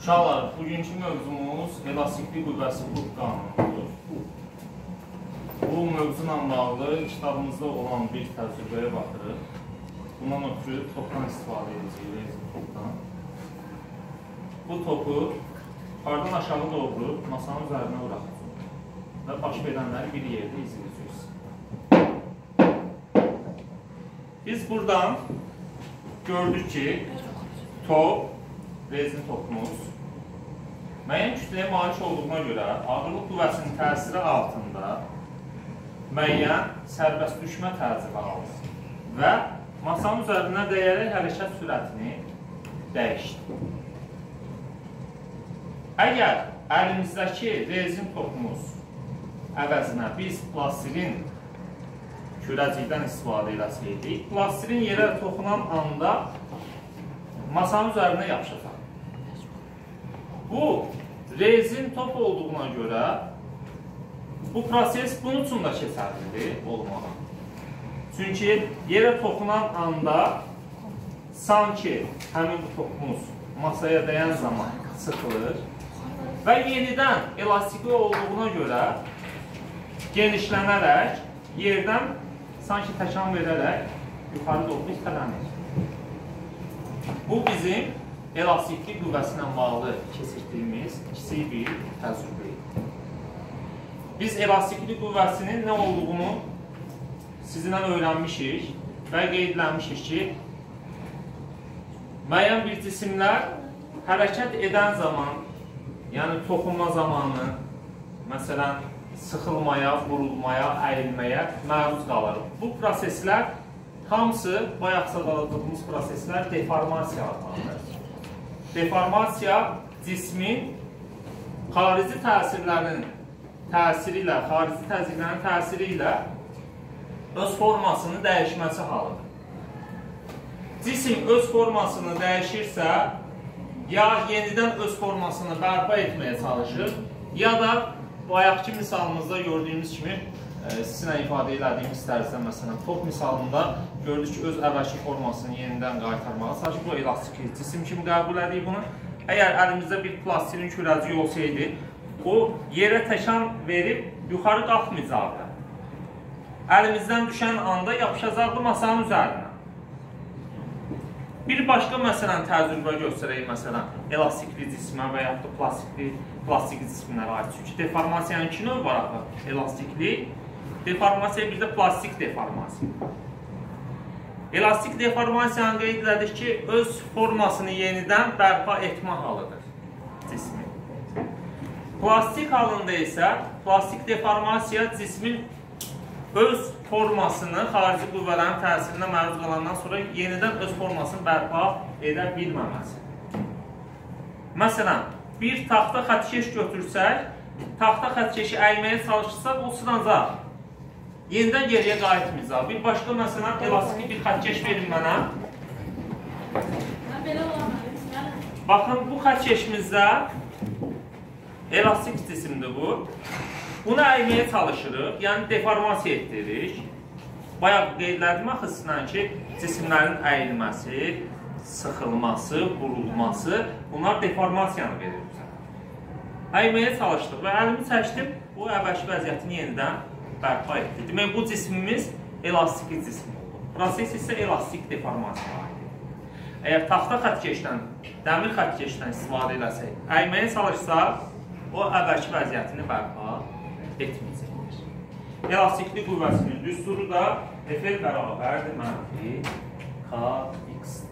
Uşaqlar, bugünkü mövzumuz elastiklik qüvvəsi qrup qanunudur. Bu mövzuyla bağlı kitabımızda olan bir təcrübəyə baxırıq. Bundan ötürü topdan istifadə edəcəyik, topdan. Bu topu yuxarıdan aşağı doğru masanın üzərinə buraxacaq və baş verənləri bir yerdə izləyəcəksiniz. Biz buradan gördük ki, top, rezin topumuz müəyyən kütləyə malik olduğuna görə ağırlıq qüvvəsinin təsiri altında müəyyən sərbəst düşmə təcili alır və masanın üzərinə dəyərək hərəkət sürətini dəyişdir. Əgər əlimizdəki rezin topumuz əvəzinə biz plastilin kürəcikdən istifadə eləsəydik, plastilin yerə toxunan anda masanın üzərinə yapışacaq. Bu, rezin top olduğuna görə bu proses bunun üçün də keçərlidir olmalı. Çünki yerə toxunan anda sanki həmin bu topumuz masaya dəyən zaman sıxılır və yenidən elastikli olduğuna görə genişlənərək yerdən sanki təkan verərək yuxarı doğru itələnir. Bu bizim elastiklik qüvvəsi ilə bağlı keçirdiyimiz kiçik bir təcrübə idi. Biz elastiklik qüvvəsinin nə olduğunu sizinlə öyrənmişik və qeydlənmişik ki, müəyyən bir cisimlər hərəkət edən zaman, yəni toxunma zamanı, məsələn, sıxılmaya, vurulmaya, əyilməyə məruz qalır. Bu proseslər hamısı bayaq sadaladığımız proseslər deformasiya adlanır. Deformasiya cismin xarici təsirlərin təsiri ilə, xarici təzyiqlərin təsiri ilə öz formasını dəyişməsi halıdır. Cisim öz formasını dəyişirsə, ya yenidən öz formasını bərpa etməyə çalışır, ya da bayaqki misalımızda gördüyümüz kimi sizinlə ifadə elədiyimiz tərzdə, məsələn, top misalında gördük ki, öz əvvəlki formasını yenidən qaytarmalı. Sadəcə bu elastik cisim kimi qəbul edik bunu. Əgər əlimizdə bir plastilin kürəci olsaydı, o yerə təkan verib yuxarı qalxmayacaqdı. Əlimizdən düşən anda yapışacaqdı masanın üzərinə. Bir başqa məsələn təcrübə göstərək məsələn elastikli cismə və yaxud da plastikli plastik cismlərə aid. Çünki deformasiyanın iki növü var axı. Elastikli Deformasiya bir də plastik deformasiya. Elastik deformasiyanı qeyd elədik ki, öz formasını yenidən bərpa etmə halıdır cismin. Plastik halında isə plastik deformasiya cismin öz formasını xarici qüvvələrin təsirinə məruz qalandan sonra yenidən öz formasını bərpa edə bilməməsi. Məsələn, bir taxta xətkeş götürsək, taxta xətkeşi əyməyə çalışırsaq, o sınancaq. Yenidən geriyə qayıtmayacaq. Bir başqa məsələn, elastik bir xətkeş verin mənə. Baxın, bu xətkeşimizdə elastik cisimdir bu. Bunu əyməyə çalışırıq, yəni deformasiya etdiririk. Bayaq qeydlədim axı sizlə ki, cisimlərin əyilməsi, sıxılması, vurulması, bunlar deformasiyanı verir bizə. Əyməyə çalışdıq və əlimi çəkdim, bu əvvəlki vəziyyətini yenidən bərpa etdi. Demək, bu cismimiz elastik cism oldu. Proses isə elastik deformasiya aiddir. Əgər taxta xətkeşdən, dəmir xətkeşdən istifadə eləsək, əyməyə çalışsaq, o əvvəlki vəziyyətini bərpa etməyəcəkdir. Elastiklik qüvvəsinin düsturu da F bərabərdir mənfi KX.